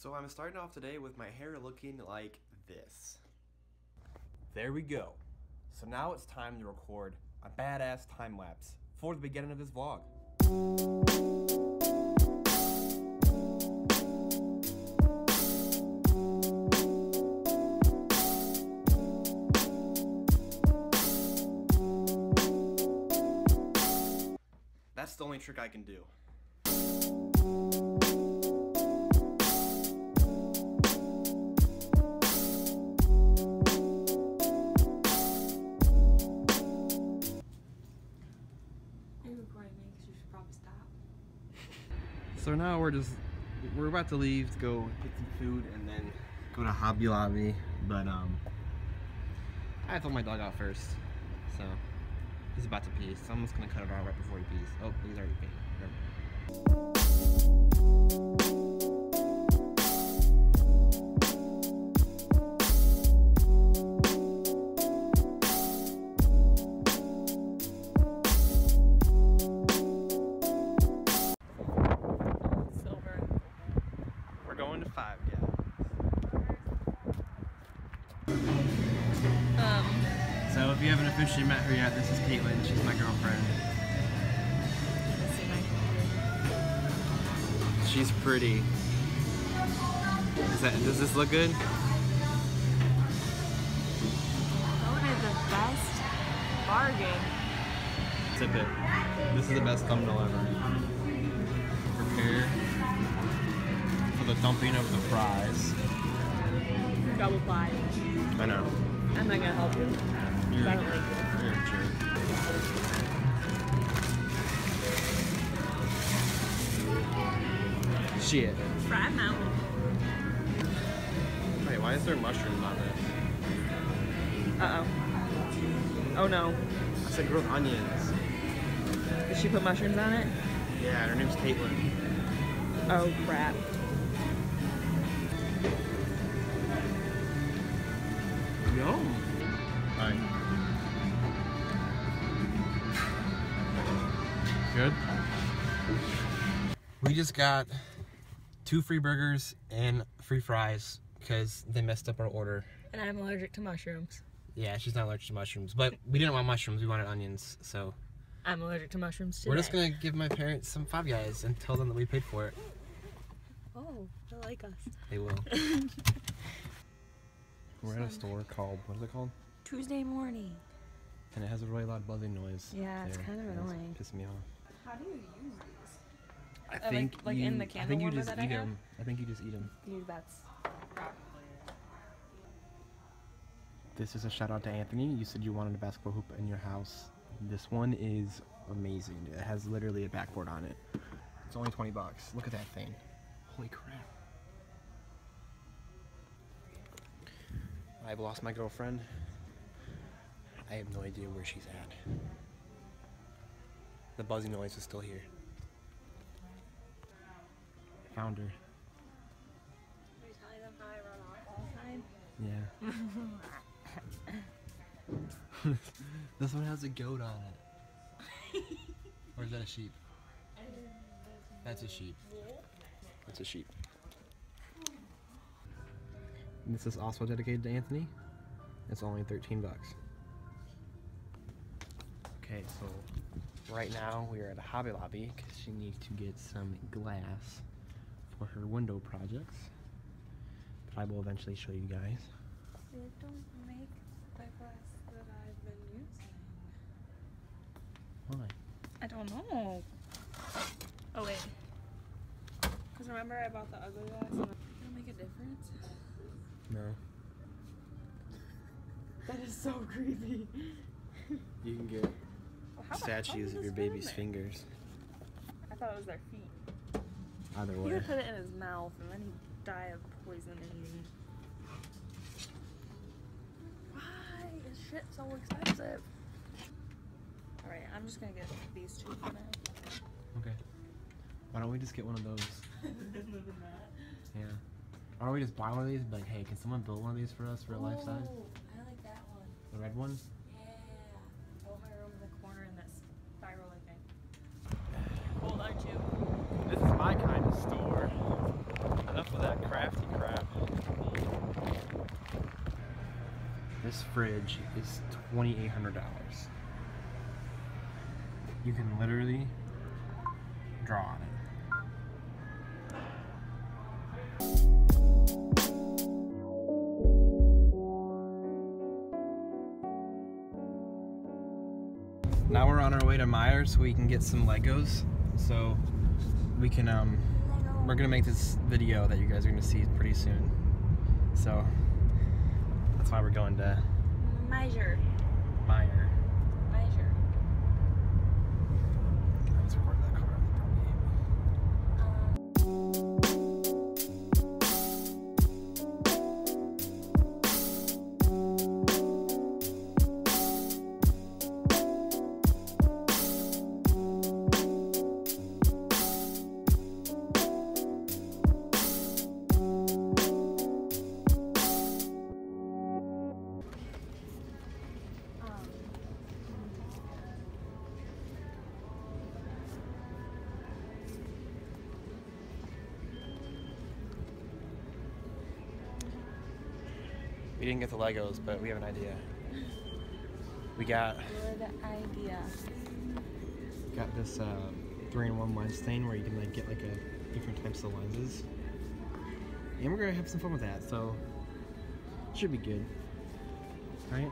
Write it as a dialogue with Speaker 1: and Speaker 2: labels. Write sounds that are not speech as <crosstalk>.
Speaker 1: So I'm starting off today with my hair looking like this. There we go. So now it's time to record a badass time lapse for the beginning of this vlog. That's the only trick I can do.
Speaker 2: Recording me? Because you should probably stop.
Speaker 1: So now we're just we're about to leave to go get some food and then go to Hobby Lobby. But um, I had to let my dog out first, so he's about to pee. So I'm just gonna cut it off right before he pees. Oh, he's already peeing.
Speaker 2: Um,
Speaker 1: So if you haven't officially met her yet, this is Katelyn. She's my girlfriend.
Speaker 2: let's see my
Speaker 1: She's pretty. Is that, does this look good?
Speaker 2: Voted the best bargain.
Speaker 1: Tip it. This is the best thumbnail ever. Prepare for the dumping of the fries.
Speaker 2: Double pie.
Speaker 1: I know.
Speaker 2: I'm not gonna help you.
Speaker 1: You're,
Speaker 2: I don't like
Speaker 1: you're a jerk. Shit.
Speaker 2: Fry Mountain.
Speaker 1: Wait, why is there mushrooms on this?
Speaker 2: Uh oh. Oh no.
Speaker 1: I said grilled onions.
Speaker 2: Did she put mushrooms on it?
Speaker 1: Yeah, her name's Katelyn.
Speaker 2: Oh crap.
Speaker 1: Alright. Good. We just got two free burgers and free fries because they messed up our order.
Speaker 2: And I'm allergic to mushrooms.
Speaker 1: Yeah, she's not allergic to mushrooms, but we didn't want mushrooms. We wanted onions, so
Speaker 2: I'm allergic to mushrooms today.
Speaker 1: we're just gonna give my parents some Five Guys and tell them that we paid for it.
Speaker 2: Oh, they like us.
Speaker 1: They will. <laughs> we're at a store called what is it called?
Speaker 2: Tuesday morning.
Speaker 1: And it has a really loud buzzing noise.
Speaker 2: Yeah, it's kind of
Speaker 1: and it's
Speaker 2: annoying.
Speaker 1: Pissing me off.
Speaker 2: How do you use these?
Speaker 1: I
Speaker 2: Uh,
Speaker 1: think
Speaker 2: like
Speaker 1: you,
Speaker 2: in the
Speaker 1: I think you just
Speaker 2: that I
Speaker 1: eat them. I think you just eat them.
Speaker 2: Dude, that's
Speaker 1: This is a shout out to Anthony. You said you wanted a basketball hoop in your house. This one is amazing. It has literally a backboard on it. It's only 20 bucks. Look at that thing. Holy crap. I've lost my girlfriend. I have no idea where she's at. The buzzing noise is still here. Found her.
Speaker 2: Are you telling them how I run off all the time?
Speaker 1: Yeah. <laughs> this one has a goat on it. or is that a sheep? That's a sheep. That's a sheep. And this is also dedicated to Anthony. It's only 13 bucks. Okay, so right now we are at a Hobby Lobby because she needs to get some glass for her window projects. But I will eventually show you guys.
Speaker 2: They don't make the glass that I've been using.
Speaker 1: Why?
Speaker 2: I don't know. Oh wait. Cause remember I bought the ugly glass. And It'll make a difference.
Speaker 1: No. <laughs>
Speaker 2: That is so creepy.
Speaker 1: You can get
Speaker 2: Well, how the fuck
Speaker 1: statues of your
Speaker 2: this fit in
Speaker 1: baby's fingers.
Speaker 2: I thought it was their feet.
Speaker 1: Either
Speaker 2: He
Speaker 1: way.
Speaker 2: would put it in his mouth and then he'd die of poison and Why is shit so expensive? Alright, I'm just gonna get these two for now.
Speaker 1: Okay. Why don't we just get one of those? <laughs> Yeah. Why don't we just buy one of these and be like, hey, can someone build one of these for us for a life size?
Speaker 2: Oh, I like that one.
Speaker 1: The red one?
Speaker 2: Yeah. I want my room in the corner in this spiral thing. Cold, aren't you?
Speaker 1: This is my kind of store. Enough of that crap this fridge is $2,800. You can literally draw on it. Now we're on our way to Meijer's so we can get some Legos. So we can um we're gonna make this video that you guys are gonna see pretty soon. So that's why we're going to
Speaker 2: Measure.
Speaker 1: Meijer.
Speaker 2: Measure.
Speaker 1: Let's record that We didn't get the Legos, but we have an idea. We got
Speaker 2: good idea.
Speaker 1: got this uh, three-in-one lens thing where you can like get like a different types of lenses, and we're gonna have some fun with that. So should be good, right?